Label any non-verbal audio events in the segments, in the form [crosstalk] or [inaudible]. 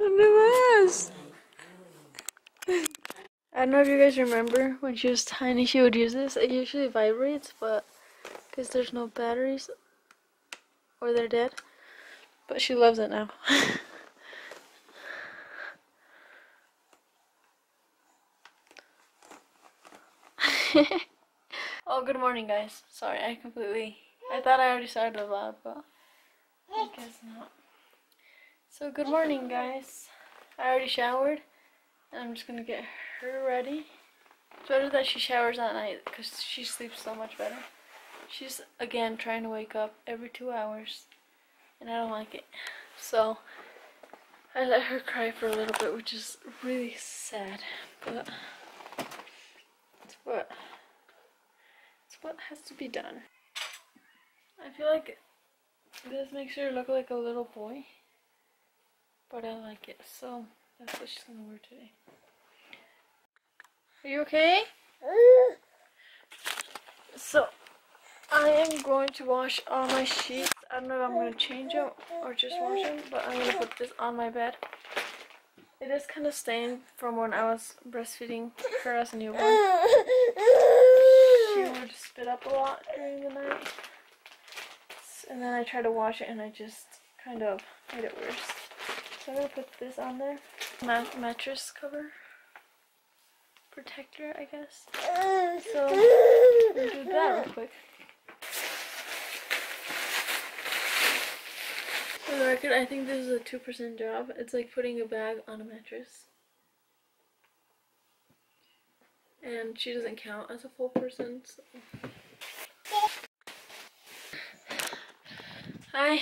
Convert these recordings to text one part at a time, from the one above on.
Under my ass. I don't know if you guys remember when she was tiny, she would use this. It usually vibrates, but because there's no batteries or they're dead. But she loves it now. [laughs] oh, good morning, guys. Sorry, I completely. I thought I already started the vlog, but I guess not. So, good morning, guys. I already showered, and I'm just gonna get her ready. It's better that she showers at night because she sleeps so much better. She's again trying to wake up every two hours, and I don't like it. So, I let her cry for a little bit, which is really sad, but it's what it's what has to be done. I feel like this makes her look like a little boy, but I like it, so that's what she's gonna wear today. Are you okay? Mm. So, I am going to wash all my sheets. I don't know if I'm going to change them or just wash them, but I'm going to put this on my bed. It is kind of stained from when I was breastfeeding her as a newborn. She would spit up a lot during the night. And then I tried to wash it and I just kind of made it worse. So I'm going to put this on there. Mat mattress cover protector, I guess. So, we'll do that real quick. The record, I think this is a 2% job. It's like putting a bag on a mattress. And she doesn't count as a full person, so. I,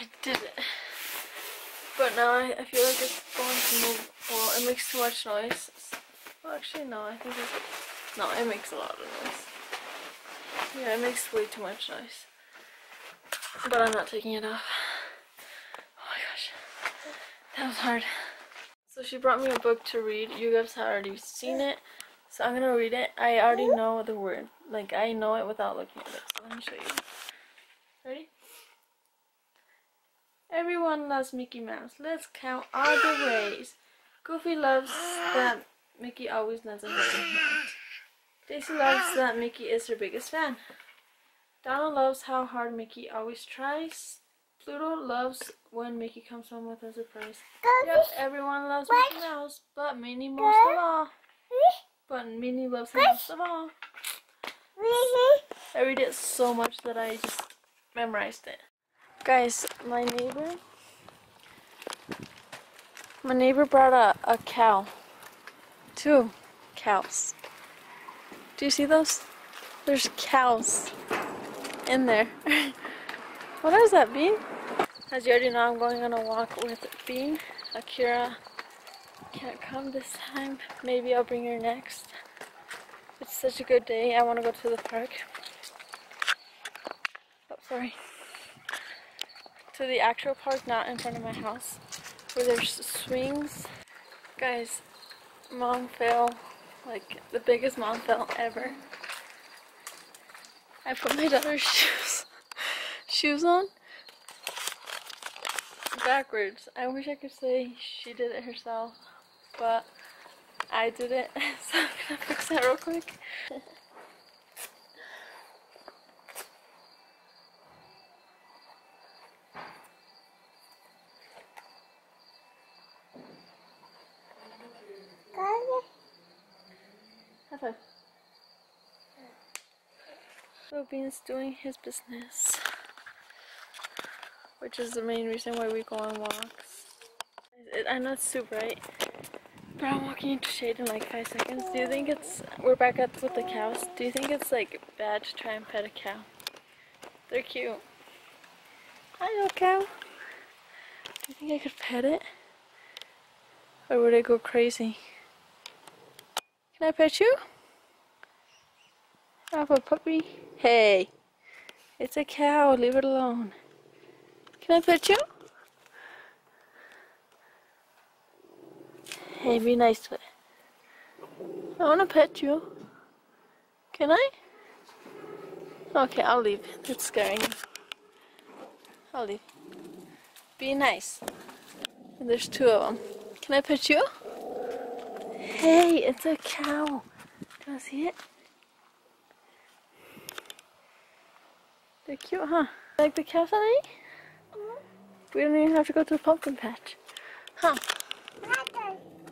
I did it. But now I, I feel like it's going to move. Well, it makes too much noise. Well, actually, no, I think it's. No, it makes a lot of noise. Yeah, it makes way too much noise. But I'm not taking it off. Oh my gosh. That was hard. So she brought me a book to read. You guys have already seen it. So I'm gonna read it. I already know the word. Like, I know it without looking at it. So let me show you. Ready? Everyone loves Mickey Mouse. Let's count all the ways. Goofy loves that Mickey always lends a helping hand. Daisy loves that Mickey is her biggest fan. Donald loves how hard Mickey always tries. Pluto loves when Mickey comes home with a surprise. Yep, everyone loves Mickey Mouse, but Minnie most of all. But Minnie loves him most of all. I read it so much that I just memorized it. Guys, my neighbor, my neighbor brought a, a cow. Two cows. Do you see those? There's cows in there. [laughs] what is that, Bean? As you already know, I'm going on a walk with Bean. Akira can't come this time. Maybe I'll bring her next. It's such a good day. I want to go to the park. Oh, sorry. To the actual park, not in front of my house. Where there's swings. Guys, mom fell. Like, the biggest mom fell ever. I put my daughter's [laughs] shoes shoes on backwards. I wish I could say she did it herself, but I did it, [laughs] so I'm gonna fix that real quick. High five. So Bean's doing his business, which is the main reason why we go on walks. It, I know it's too bright, but I'm walking into shade in like five seconds. Do you think it's, we're back up with the cows, do you think it's like bad to try and pet a cow? They're cute. Hi little cow. Do you think I could pet it? Or would I go crazy? Can I pet you? I have a puppy. Hey, it's a cow. Leave it alone. Can I pet you? Hey, be nice to it. I want to pet you. Can I? Okay, I'll leave. It's scaring you. I'll leave. Be nice. There's two of them. Can I pet you? Hey, it's a cow. Do you see it? They're cute, huh? Like the cows, honey? Mm-hmm. We don't even have to go to the pumpkin patch. Huh?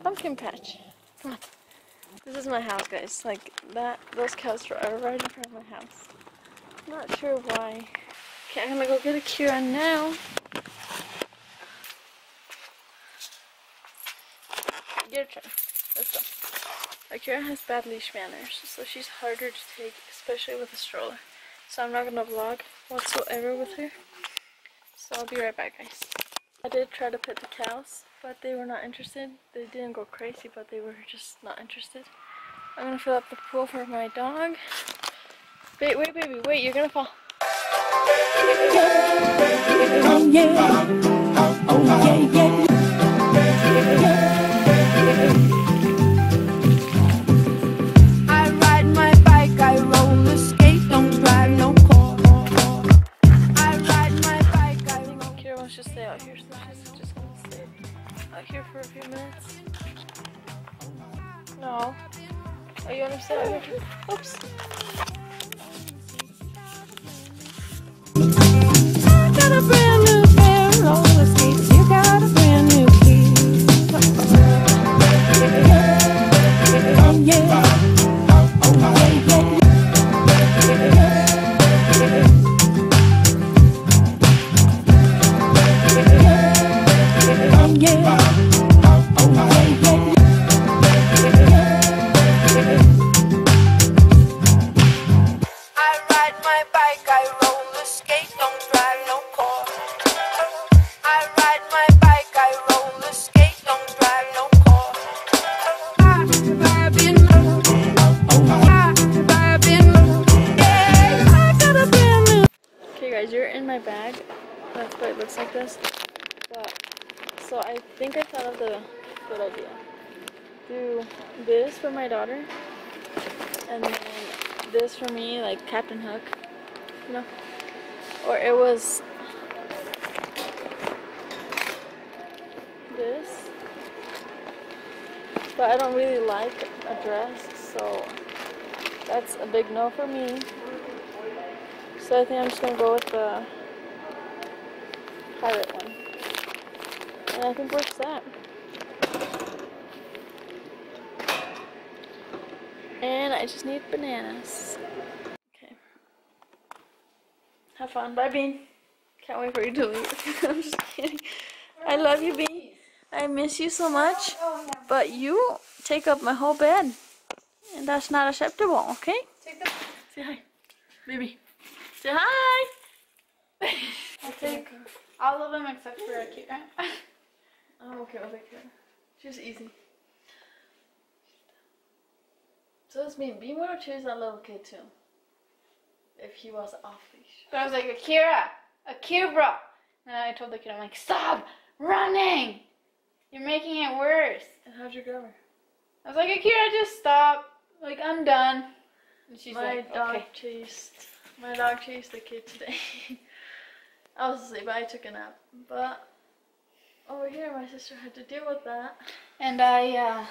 Pumpkin patch. Come on. This is my house, guys. Like that, those cows are right in front of my house. Not sure why. Okay, I'm gonna go get Akira now. Your turn. Let's go. Akira has bad leash manners, so she's harder to take, especially with a stroller. So I'm not gonna vlog whatsoever with her. So I'll be right back, guys. I did try to pet the cows, but they were not interested. They didn't go crazy, but they were just not interested. I'm gonna fill up the pool for my dog. Wait, wait, baby, wait, you're gonna fall. Oh yeah. Oh yeah, yeah. In my bag. That's why it looks like this. But, so I think I thought of the good idea. Do this for my daughter, and then this for me, like Captain Hook, you know? Or it was this. But I don't really like a dress, so that's a big no for me. So I think I'm just gonna go with the pirate one. And I think we're set. And I just need bananas. Okay. Have fun. Bye, Bean. Can't wait for you to leave. [laughs] I'm just kidding. I love you, Bean. I miss you so much. But you take up my whole bed. And that's not acceptable, okay? Take the. Say hi. Baby. Say hi. I'll take all of them except for Akira. I'm [laughs] oh, okay with it. She's easy. So it's me. Bean would have choose that little kid too. If he was off leash. So I was like, Akira, Akira. And I told the kid, I'm like, stop running. You're making it worse. And how'd you grab her? I was like, Akira, just stop. Like, I'm done. And she's my like, dog okay. chased. My dog chased the kid today. [laughs] I was asleep. I took a nap, but over here my sister had to deal with that. And I, uh,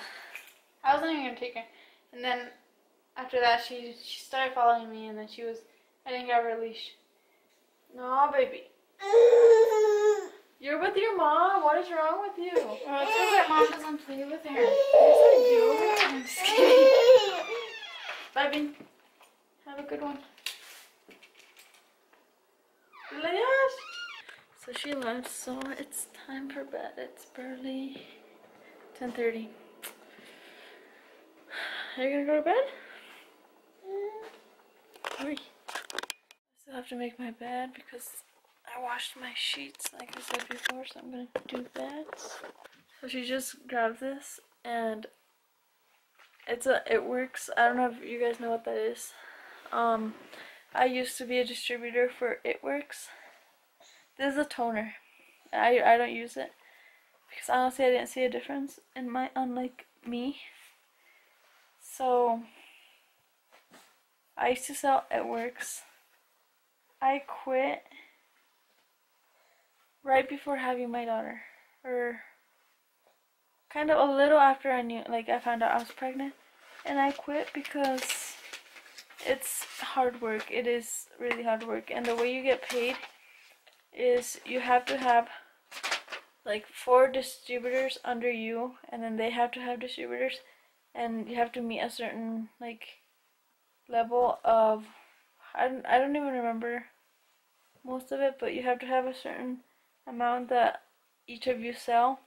I wasn't even gonna take her. And then after that, she she started following me, and then she was, I didn't grab her leash. No, baby. You're with your mom. What is wrong with you? Well, it's because mom doesn't play with her. Yes, I do. I'm just kidding. Bye, Bean. Have a good one. So she left, so it's time for bed. It's barely 10.30. Are you gonna go to bed? Hurry. I still have to make my bed because I washed my sheets like I said before, so I'm gonna do that. So she just grabbed this and it's a It Works. I don't know if you guys know what that is. Um I used to be a distributor for It Works. This is a toner. I I don't use it because honestly I didn't see a difference in my unlike me. So I used to sell It Works. I quit right before having my daughter or kind of a little after I knew like I found out I was pregnant and I quit because it's hard work. It is really hard work and the way you get paid is you have to have like four distributors under you and then they have to have distributors and you have to meet a certain like level of I don't, I don't even remember most of it but you have to have a certain amount that each of you sell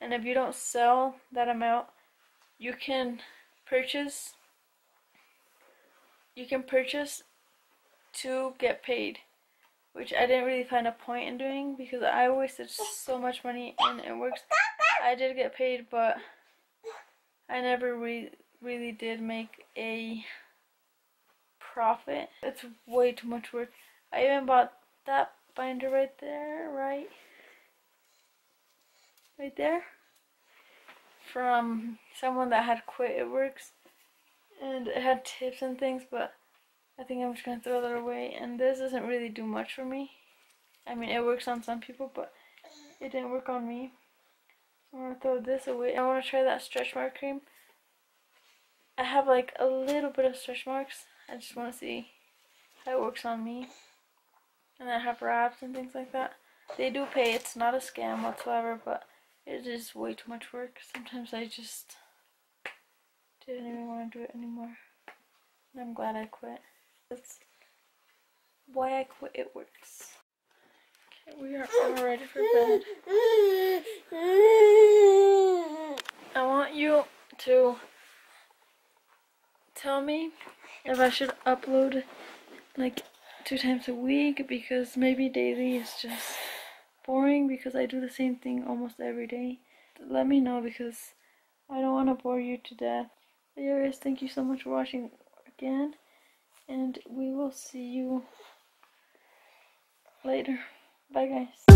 and if you don't sell that amount you can purchase you can purchase to get paid which I didn't really find a point in doing because I wasted so much money and it works. I did get paid, but I never re really did make a profit. It's way too much work. I even bought that binder right there, right? Right there. From someone that had quit It Works. And it had tips and things, but I think I'm just gonna throw that away. And this doesn't really do much for me. I mean, it works on some people, but it didn't work on me. So I'm gonna throw this away. I wanna try that stretch mark cream. I have like a little bit of stretch marks. I just wanna see how it works on me. And I have wraps and things like that. They do pay, it's not a scam whatsoever, but it is way too much work. Sometimes I just didn't even want to do it anymore. And I'm glad I quit. That's why I quit It Works. Okay, we are all ready for bed. I want you to tell me if I should upload like two times a week because maybe daily is just boring because I do the same thing almost every day. Let me know because I don't want to bore you to death. Anyways, thank you so much for watching again and we will see you later. Bye, guys.